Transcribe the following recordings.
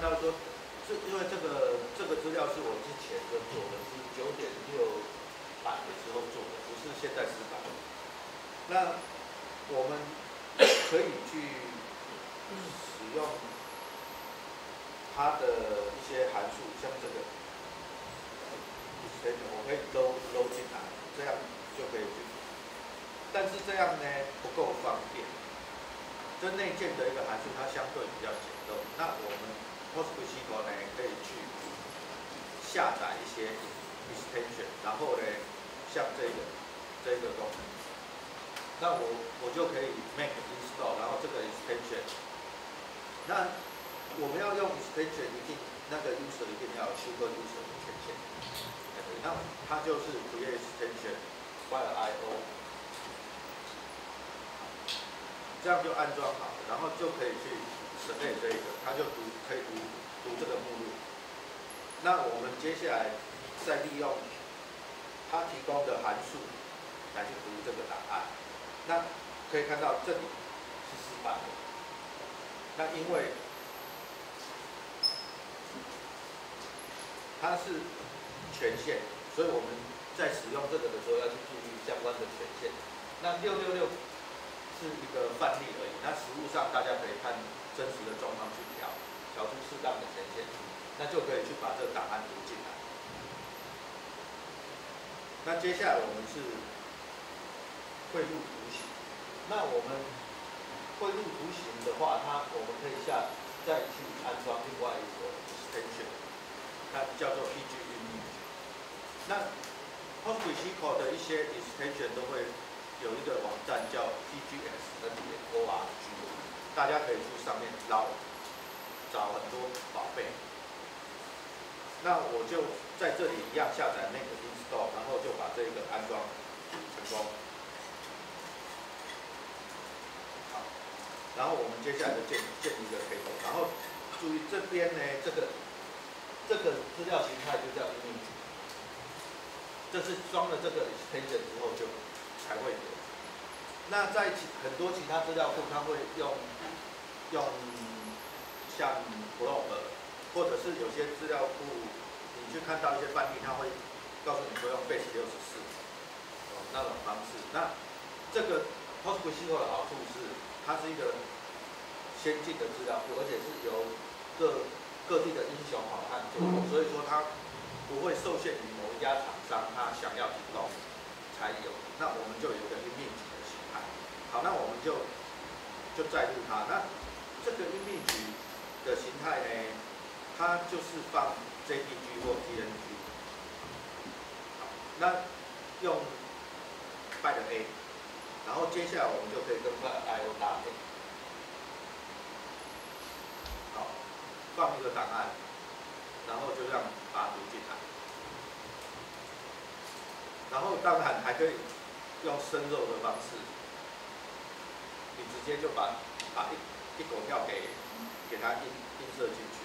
他说，这因为这个这个资料是我之前就做的，是九点六版的时候做的，不是现在十版。那我们可以去使用它的一些函数，像这个。我可以搂搂进来，这样就可以去。但是这样呢不够方便。这内建的一个函数，它相对比较简陋。那我们 PostgreSQL 呢可以去下载一些 extension，然后呢像这个这个功能，那我我就可以 make install，然后这个 extension。那我们要用 extension，一定那个 user 一定要 super user 的权限。那它就是 create extension while IO，这样就安装好，然后就可以去 select 这个，它就读可以读读这个目录。那我们接下来再利用它提供的函数来去读这个档案。那可以看到这里是失败的，那因为它是。权限，所以我们在使用这个的时候要去注意相关的权限。那六六六是一个范例而已，那实物上大家可以看真实的状况去调，调出适当的权限，那就可以去把这个档案读进来。那接下来我们是汇入图形，那我们汇入图形的话，它我们可以下再去安装另外一个 extension，它叫做 PG。那 PostgreSQL 的一些 extension 都会有一个网站叫 tgs.org，大家可以去上面捞找很多宝贝。那我就在这里一样下载 make install，然后就把这个安装成功。好，然后我们接下来就建建一个 table，然后注意这边呢，这个这个资料形态就叫 image。这是装了这个 extension 之后就才会有。那在其很多其他资料库，它会用用像 blob，或者是有些资料库，你去看到一些范例，它会告诉你说用 base 六十四哦那种方式。那这个 PostgreSQL 的好处是，它是一个先进的资料库，而且是由各各地的英雄好汉做的，所以说它不会受限于某一。家厂商它想要提供才有，那我们就有一个 image 的形态。好，那我们就就载入它。那这个 image 的形态呢，它就是放 JPG 或 PNG。那用 byte A，然后接下来我们就可以跟 by IO 搭配。好，放一个档案，然后就让把它读进来。然后当然还可以用生肉的方式，你直接就把把一一狗票给给它印印射进去，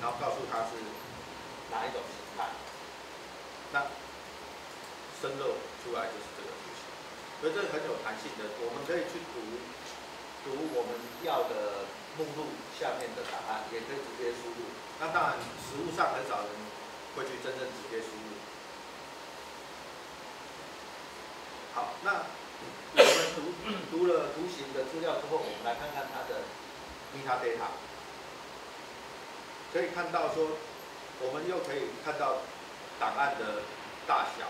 然后告诉他是哪一种形态，那生肉出来就是这个图形，所以这个很有弹性的，我们可以去读读我们要的目录下面的答案，也可以直接输入。那当然实物上很少人会去真正直接输入。好，那我们读读了图形的资料之后，我们来看看它的 metadata。可以看到说，我们又可以看到档案的大小。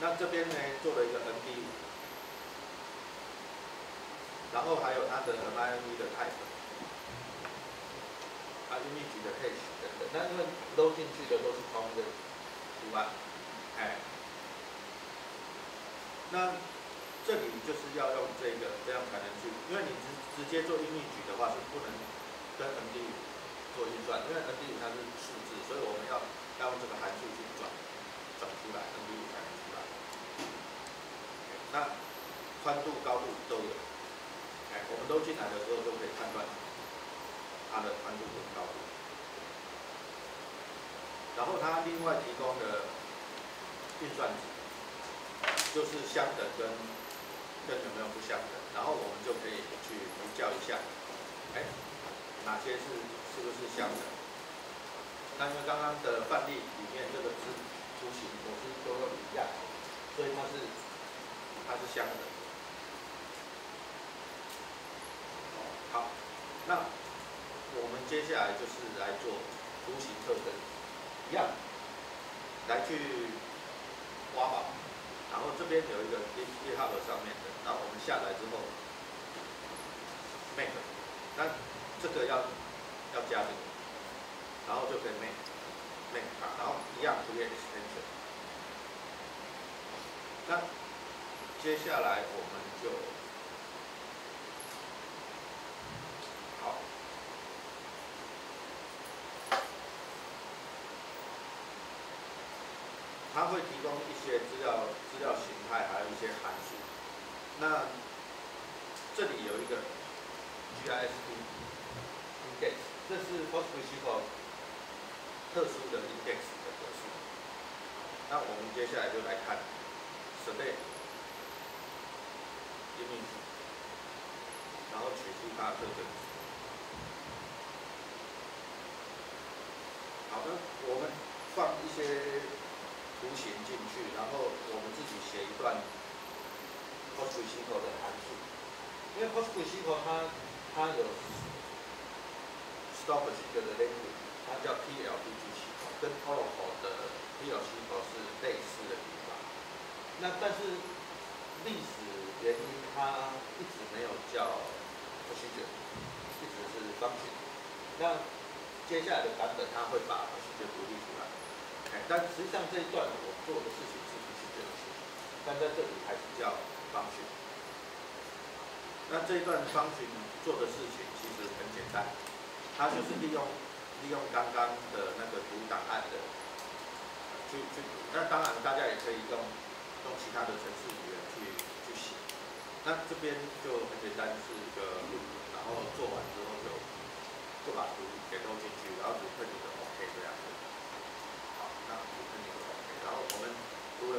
那这边呢，做了一个 ND，然后还有它的 MIME 的 type，啊，image 的 hash 等等。那因为搂进去的都是同一个。图案，哎，那这里就是要用这个，这样才能去，因为你直直接做音译举的话是不能跟 ND 做运算，因为 ND 它是数字，所以我们要要用这个函数去转转出来，ND 才能出来。那宽度、高度都有，哎，我们都进来的时候就可以判断它的宽度跟高度。然后它另外提供的运算，就是相等跟跟有没有不相等，然后我们就可以去比较一下，哎，哪些是是不是相等？那因为刚刚的范例里面这个是图形，我是都用一样，所以它是它是相等。好，那我们接下来就是来做图形特征。一样，来去挖宝，然后这边有一个 GitHub 上面的，然后我们下来之后，make，那这个要要加这个，然后就可以 make make 它，然后一样 create extension。那接下来我们就。它会提供一些资料、资料形态，还有一些函数。那这里有一个 GIS index，这是 PostGIS 特殊的 index 的格式。那我们接下来就来看 select image，然后取出它的特征。好的，我们放一些。图形进去，然后我们自己写一段 PostgreSQL 的函数。因为 PostgreSQL 它它有 stop 几个的 language，它叫 PLPG 系统，跟 Oracle 的 PLSQL 是类似的地方。那但是历史原因，它一直没有叫 procedure，一直是 function。那接下来的版本，它会把 procedure 独立出来。但实际上这一段我做的事情是不是这个事情？但在这里还是叫方群。那这一段方群做的事情其实很简单，它就是利用利用刚刚的那个读档案的去去。那当然大家也可以用用其他的程式语言去去写。那这边就很简单，是一个，然后就就把图给录进去，然后读配图的 OK 这样子。然后我们读了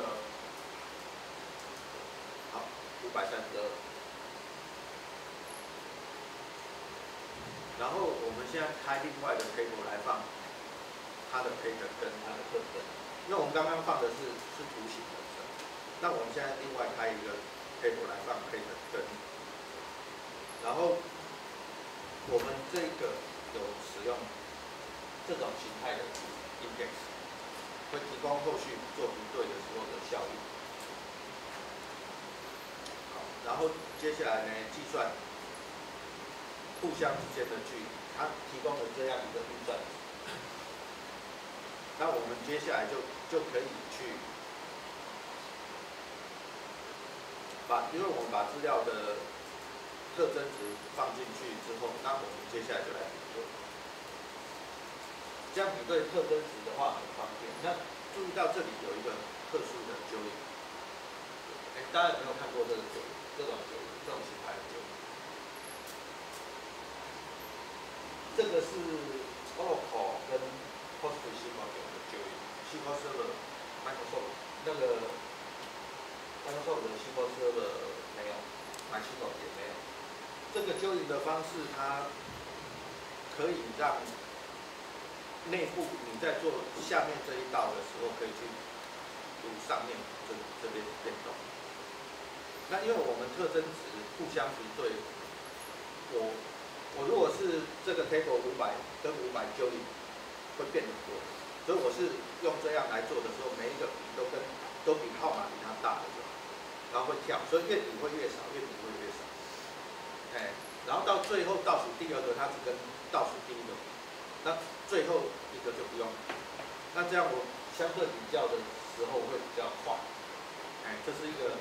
好五百三十二，然后我们现在开另外的 table 来放它的 pattern 跟它的特征，因为我们刚刚放的是是图形本身，那我们现在另外开一个 table 来放 pattern 跟，然后我们这个有使用这种形态的 index。会提供后续做比对的时候的效益。然后接下来呢，计算互相之间的距离，它提供了这样一个运算。那我们接下来就就可以去把，因为我们把资料的特征值放进去之后，那我们接下来就来比对。这样比对特征值的话很方便。那注意到这里有一个特殊的纠引，哎，大家有没有看过这个纠引？这种纠引，这种形态的纠引。这个是 Oracle 跟 PostgreSQL 的纠引，SQL Server Microsoft 那个 Microsoft 的 SQL Server 没有，MySQL 也没有。这个纠引的方式，它可以让内部你在做下面这一道的时候，可以去读上面这这边变动。那因为我们特征值互相比对，我我如果是这个 table 五百跟五百就会变很多，所以我是用这样来做的时候，每一个都跟都比号码比它大的就好，然后会跳，所以越比会越少，越比会越少。哎，然后到最后倒数第二个，它只跟倒数第一个。那最后一个就不用，那这样我相对比较的时候会比较快，哎，这是一个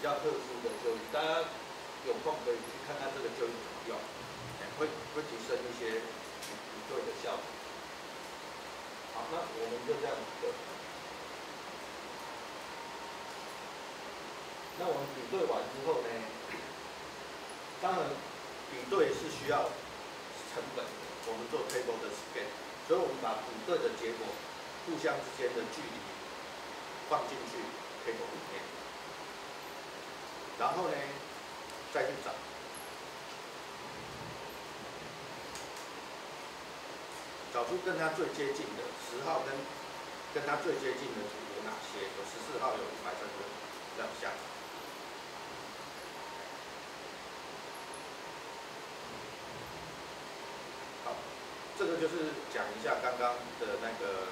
比较特殊的就大家有空可以去看看这个就怎么用，会会提升一些比对的效果。好，那我们就这样子。那我们比对完之后呢，当然比对是需要成本的，我们做 table 的 scan，所以我们把比对的结果互相之间的距离放进去 table 里面，然后呢再去找。找出跟它最接近的十号跟跟它最接近的图有哪些？有十四号，有一百三十这样下。好，这个就是讲一下刚刚的那个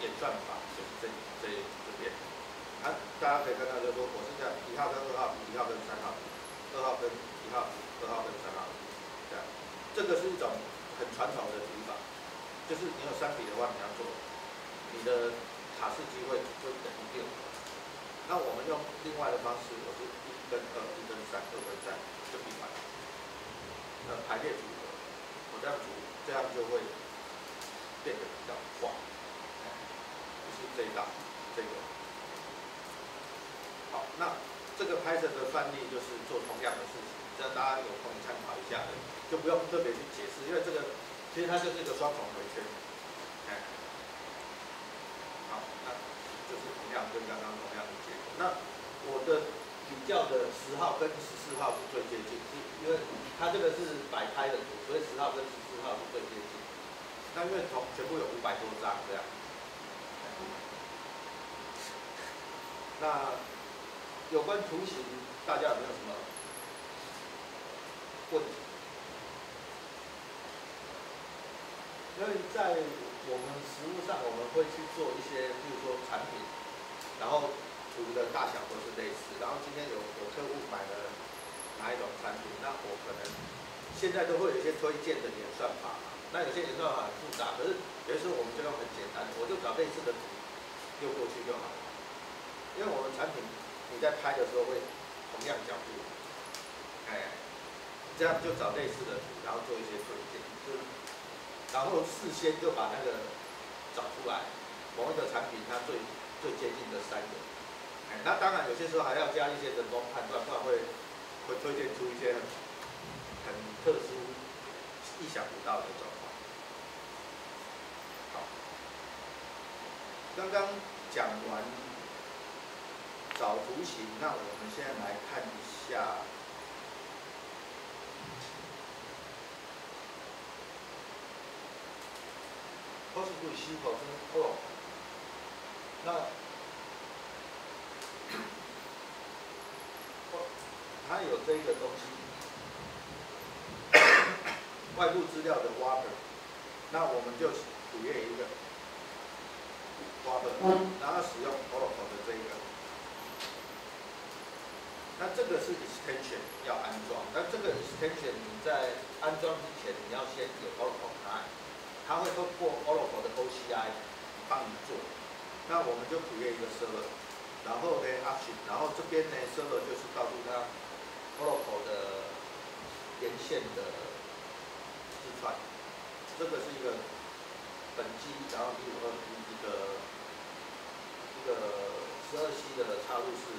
演算法，就是这这这边。啊，大家可以看到，就是说我是这样，一号跟二号，一号跟三号，二号跟一号，二号跟三号，这样。这个是一种。很传统的读法，就是你有三笔的话，你要做，你的卡式机会会等于六。那我们用另外的方式，我是一跟二，一跟三，二跟三，就闭环。呃，排列组合，我这样组，这样就会变得比较快。就是这一道，这个。好，那这个拍摄的范例就是做同样的事情，这样大家有空参考一下。就不用特别去解释，因为这个其实它就是一个双重回圈，好，那就是同样跟刚刚同样的结果。那我的比较的十号跟十四号是最接近，是因为它这个是摆拍的图，所以十号跟十四号是最接近。那因为从全部有五百多张这样，那有关图形，大家有没有什么问题？因为在我们实物上，我们会去做一些，比如说产品，然后图的大小都是类似。然后今天有有客户买了哪一种产品，那我可能现在都会有一些推荐的演算法。那有些演算法很复杂，可是有时候我们就用很简单，我就找类似的图丢过去就好了。因为我们产品你在拍的时候会同样角度，哎，这样就找类似的图，然后做一些推荐，就。然后事先就把那个找出来，某一个产品它最最接近的三个，哎，那当然有些时候还要加一些人工判断，不然会会推荐出一些很很特殊、意想不到的状况。好，刚刚讲完找图形，那我们现在来看一下。都是可以吸口跟哦，那它有这个东西，外部资料的 water，那我们就主页一个 water，然后使用 Oracle 的这个，那这个是 extension 要安装，那这个 extension 你在安装之前你要先有 Oracle 开。它会通过 Oracle 的 OCI 帮你做，那我们就 create 一个 server，然后呢 action，然后这边呢 server 就是告诉他 Oracle 的连线的字串，这个是一个本机，然后第五个一个一个十二 C 的插入式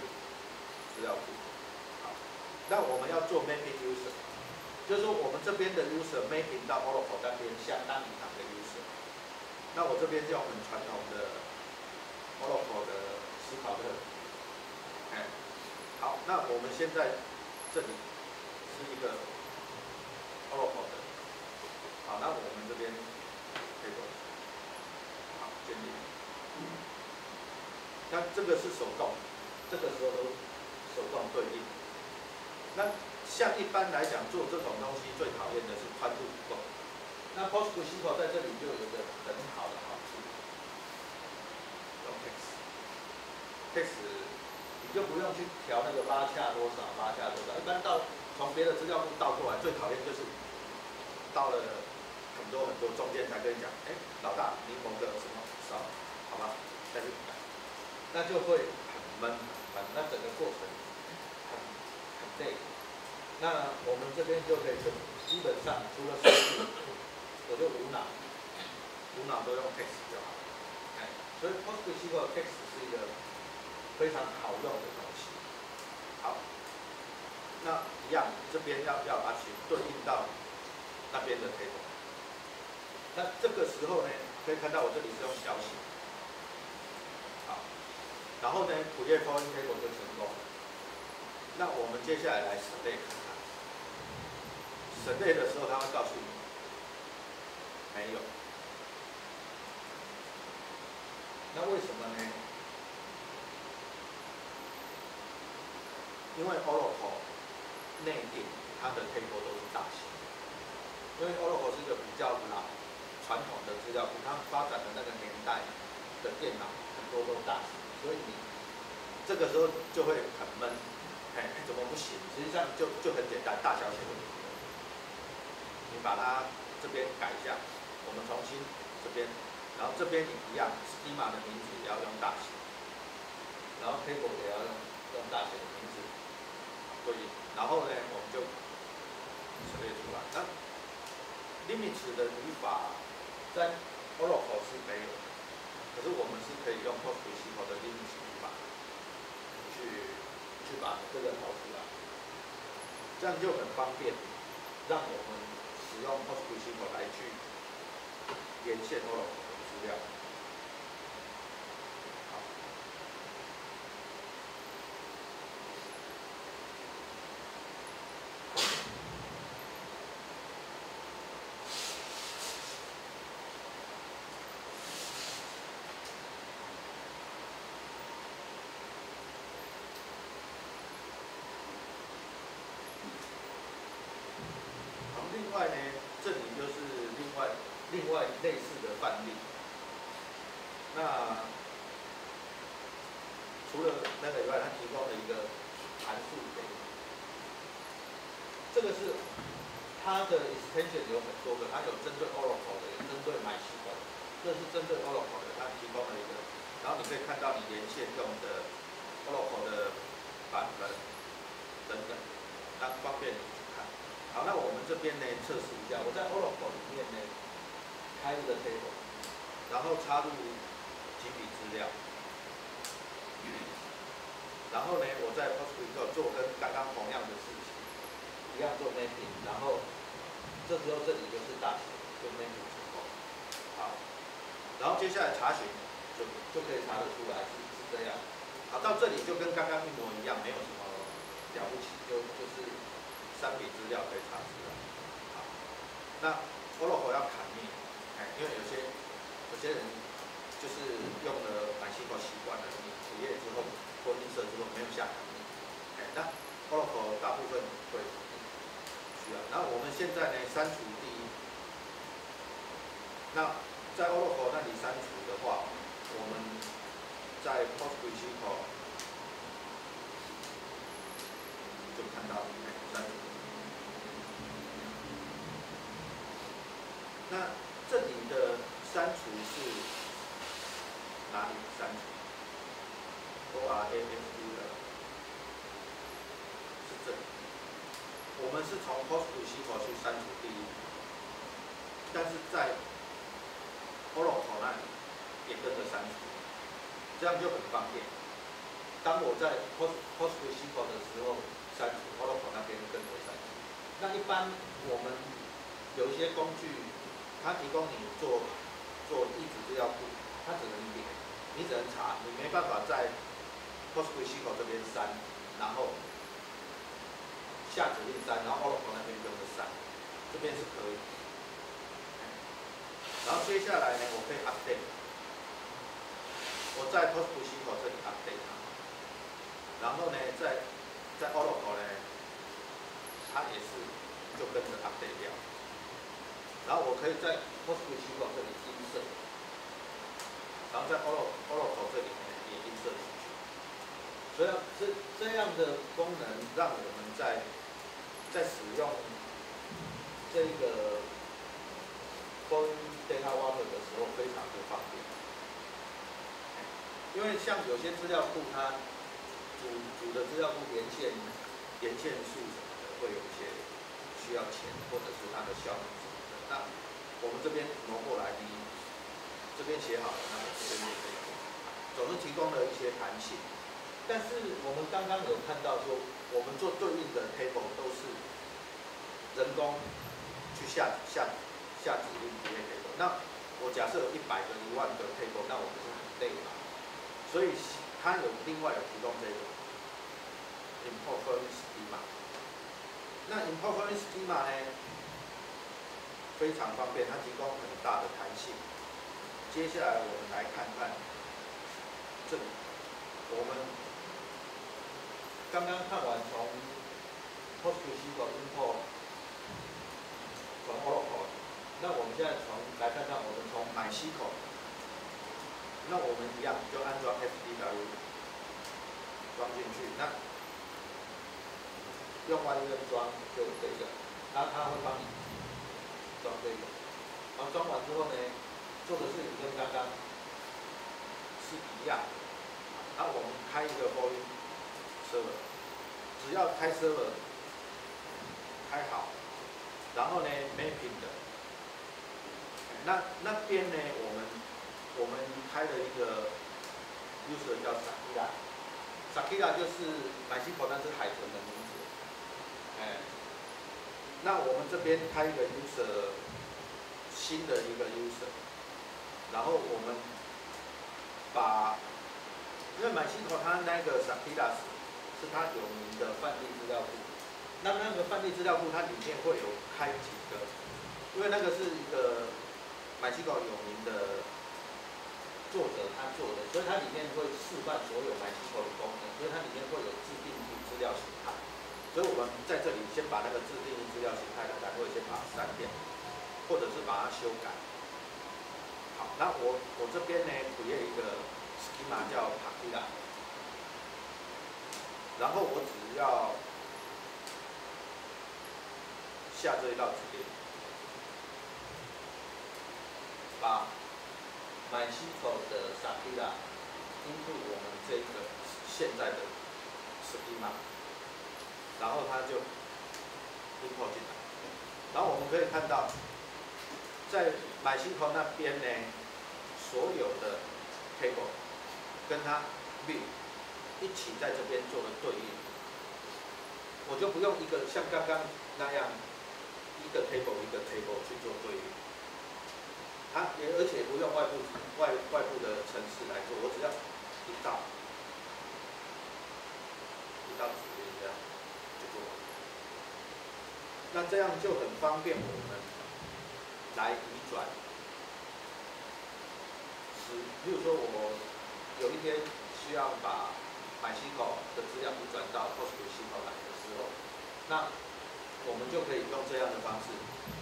资料库，那我们要做 mapping user。就是说，我们这边的 user mapping 到 Oracle 那边相当银行的 user，那我这边用很传统的 Oracle 的思考的，哎，好，那我们现在这里是一个 Oracle 的，好，那我们这边可以做，好，建立，那这个是手动，这个时候都手动对应，那。像一般来讲做这种东西最讨厌的是宽度不够。那 PostgreSQL 在这里就有一个很好的好处，用 text，text 你就不用去调那个拉下多少，拉下多少。一般到从别的资料库倒过来，最讨厌就是到了很多很多中间才跟你讲，哎，老大你某个什么少，好吧，再去改，那就会很闷，很闷，那整个过程很累。那我们这边就可以全基本上除了数据，我就无脑，无脑都用 text 就好。哎，所以 PostgreSQL text 是一个非常好用的东西。好，那一样，这边要要把去对应到那边的 table。那这个时候呢，可以看到我这里是用小写，好，然后呢 create for table 就成功。那我们接下来来 select 看看，select 的时候它会告诉你没有。那为什么呢？因为 Oracle 内定它的 table 都是大型的，因为 Oracle 是一个比较老、传统的资料库，它发展的那个年代的电脑很多都大型，所以你这个时候就会很闷，哎，怎么不行？实际上就就很简单，大小写问题。你把它这边改一下，我们重新这边，然后这边也一样，schema 的名字也要用大写，然后 table 也要用用大写的名字。对，然后呢，我们就陈列出来。那 limits 的语法在 Oracle 是没有，可是我们是可以用 PostgreSQL 的 limits 语法去把这个导出来，这样就很方便，让我们使用 PostgreSQL 来去连线 Oracle 的资料。另外呢，这里就是另外另外类似的范例。那除了那个以外，它提供了一个函数给你。这个是它的 extension 有很多个，它有针对 Oracle 的，有针对 MySQL 的。这是针对 Oracle 的，它提供了一个。然后你可以看到你连线用的 Oracle 的版本等等，那方便你去看。好，那我们这边呢测试一下，我在 Oracle 里面呢开一个 table，然后插入几笔资料，然后呢我在 PostgreSQL 做跟刚刚同样的事，一样做 mapping，然后这时候这里就是大写，就 mapping 成功。好，然后接下来查询就就可以查得出来是是这样。好，到这里就跟刚刚一模一样，没有什么了不起，就就是。三笔资料可以查出来。好，那 Oracle 要砍密，哎，因为有些有些人就是用了买信号习惯了，你主页之后或映射之后没有下砍密，哎，那 Oracle 大部分会需要。然后我们现在呢删除第一，那在 Oracle 那里删除的话，我们在 PostgreSQL 就看到删除。那这里的删除是哪里删除？O R A F U 的，是这里。是从 PostgreSQL 去删除第一，但是在 Oracle 那里也跟着删除，这样就很方便。当我在 Post PostgreSQL 的时候删除，Oracle 那边跟着删除。那一般我们有一些工具。它提供你做做一组资料库，它只能点，你只能查，你没办法在 PostgreSQL 这边删，然后下指令删，然后 Oracle 那边跟着删，这边是可以。然后接下来呢，我可以 update，我在 PostgreSQL 这里 update 它，然后呢，在在 Oracle 呢，它也是就跟着 update 掉。然后我可以在 PostgreSQL 这里映射，然后在 Oracle 这里面也映射进去。所以这这样的功能让我们在在使用这个 Foreign Data Water 的时候非常的方便。因为像有些资料库它主主的资料库连线连线数什么的会有一些需要钱，或者是它的效率。那我们这边挪过来，你这边写好了，那我这边也可以。总是提供了一些弹性，但是我们刚刚有看到说，我们做对应的 table 都是人工去下下下指令这些 table。那我假设有一百个、一万个 table，那我们是很累嘛？所以它有另外有提供这个 import f o r m schema。那 import f o r m schema 呢，非常方便，它提供很大的弹性。接下来我们来看看这里，我们刚刚看完从 PostgreSQL import 从 Oracle，那我们现在从来看看我们从 MySQL。那我们一样就安装 FTW 装进去，那用 YUN 装就这个，它它会帮你装这个，然后装完之后呢，做的事情跟刚刚是一样的，那我们开一个 f o r server，只要开 server 开好，然后呢 mapping 的，那那边呢我们我们开了一个 user 叫 Sakira，Sakira 就是买新跑单是海豚的名字，哎，那我们这边开一个 user 新的一个 user，然后我们把因为买新跑单那个 Sakira 是它有名的范例资料库，那那个范例资料库它里面会有开几个，因为那个是一个 MySQL 有名的。作者他做的，所以它里面会示范所有 MySQL 的功能，所以它里面会有自定义资料形态。所以我们在这里先把那个自定义资料形态的单位先把它删掉，或者是把它修改。好，那我我这边呢，create 一个 schema 叫 p a k i l a 然后我只要下这一道指令，把 MySQL 的 Sakira 进入我们这个现在的 schema，然后它就 import 进来，然后我们可以看到，在 MySQL 那边呢，所有的 table 跟它 view 一起在这边做了对应，我就不用一个像刚刚那样一个 table 一个 table 去做对应。它也而且不用外部外外部的程式来做，我只要一道一道指令这样就做完。那这样就很方便我们来移转。是，比如说我有一天需要把 MySQL 的资料移转到 host 系统来的时候，那我们就可以用这样的方式。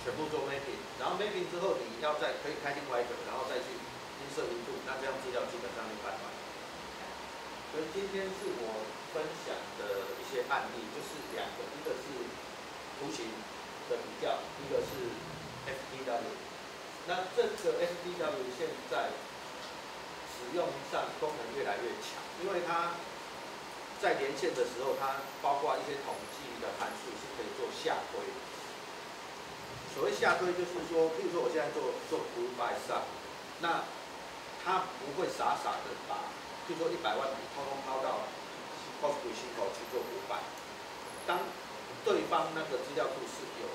全部做 mapping，然后 mapping 之后，你要再可以开另外一个，然后再去音色音度，那这样资料基本上就办完。所以今天是我分享的一些案例，就是两个，一个是图形的比较，一个是 FTW。那这个 FTW 现在使用上功能越来越强，因为它在连线的时候，它包括一些统计的函数是可以做下推。所谓下推就是说，譬如说我现在做做 group by sum，那他不会傻傻的把，譬如说一百万笔通通抛到 PostgreSQL 去做补办当对方那个资料库是有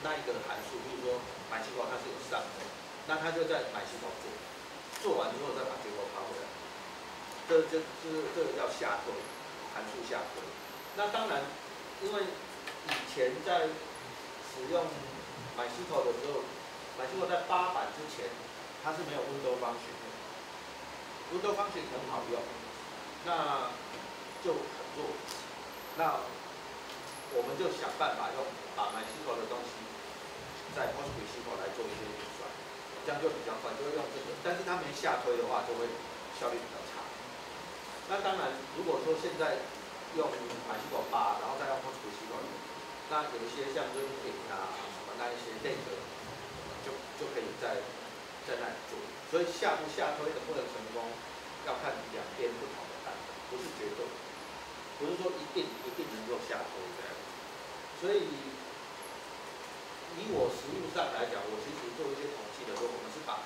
那一个函数，譬如说 MySQL 它是有 sum 的，那他就在 MySQL 做，做完之后再把结果抛回来，这这这这个叫下推，函数下推。那当然，因为以前在使用买 SQL 的时候，买 SQL 在八版之前，它是没有 Windows 方选的。Windows 方选很好用，那就很弱。那我们就想办法用把买 SQL 的东西在 PostgreSQL 来做一些运算，这样就比较快，就会用这个。但是它没下推的话，就会效率比较。那当然，如果说现在用买 SQL 八，然后再用 PostgreSQL，那有一些像 Running 啊。那一些内个就就可以在在那里做，所以下不下推能不能成功，要看两边不同的版本，不是绝对，不是说一定一定能够下推这样。所以以我实物上来讲，我其实做一些统计的时候，我们是把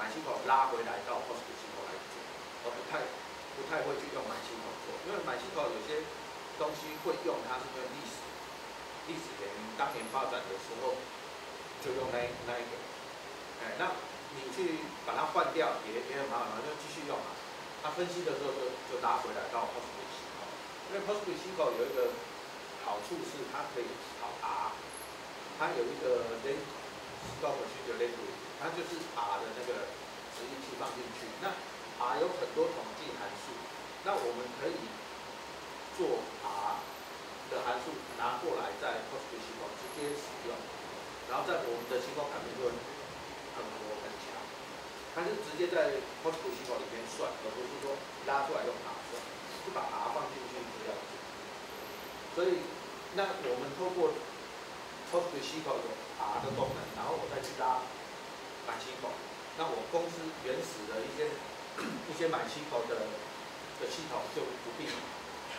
买系统拉回来到 PostgreSQL 来做，而不太不太会去用满心口做，因为满心口有些东西会用，它是因为历史历史原因，当年发展的时候就用那那一个，哎，那你去把它换掉也也很麻烦，就继续用嘛。他分析的时候就就拉回来到 POSITIVE 西口，因为 POSITIVE 西口有一个好处是它可以跑 R，它有一个 l e n stop 去就 l e n 它就是 R 的那个值域器放进去，那 R 有很多统计函数，那我们可以做 R 的函数拿过来在 PostgreSQL 系统直接使用，然后在我们的情况卡面就会很多很强，它是直接在 Postgres 系统里面算，而不是说拉出来用 R 算，是把 R 放进去资料库，所以那我们透过 PostgreSQL 系统有 R 的功能，然后我再去拉 MySQL，，那我公司原始的一些一些满系统的的系统就不必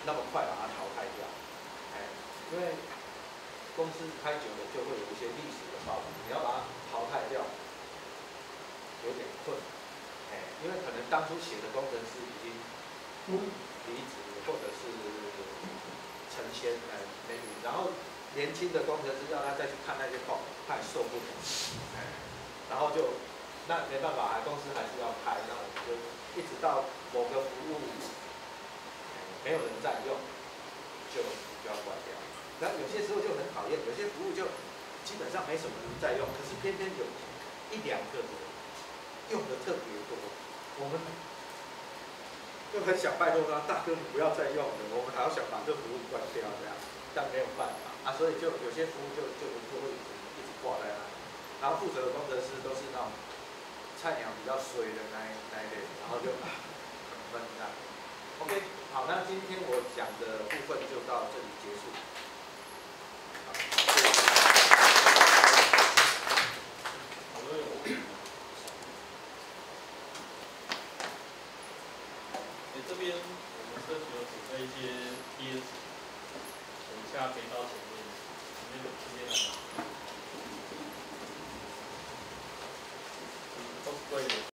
那么快把它淘汰掉，哎，因为公司开久了就会有一些历史的包袱，你要把它淘汰掉有点困难，哎，因为可能当初写的工程师已经离职或者是成仙哎美女然后年轻的工程师要他再去看那些报，他也受不了，哎。然后就，那没办法，公司还是要开，那我们就一直到某个服务没有人在用，就就要关掉。然后有些时候就很讨厌，有些服务就基本上没什么人在用，可是偏偏有一两个人用的特别多，我们就很想拜托他，大哥你不要再用了，我们还要想把这服务关掉这样，但没有办法啊，所以就有些服务就就就会一直一直挂在那里。然后负责的工程师都是那种菜鸟比较水的那一那一类，然后就很闷这样。OK，好，那今天我讲的部分就到这里结束。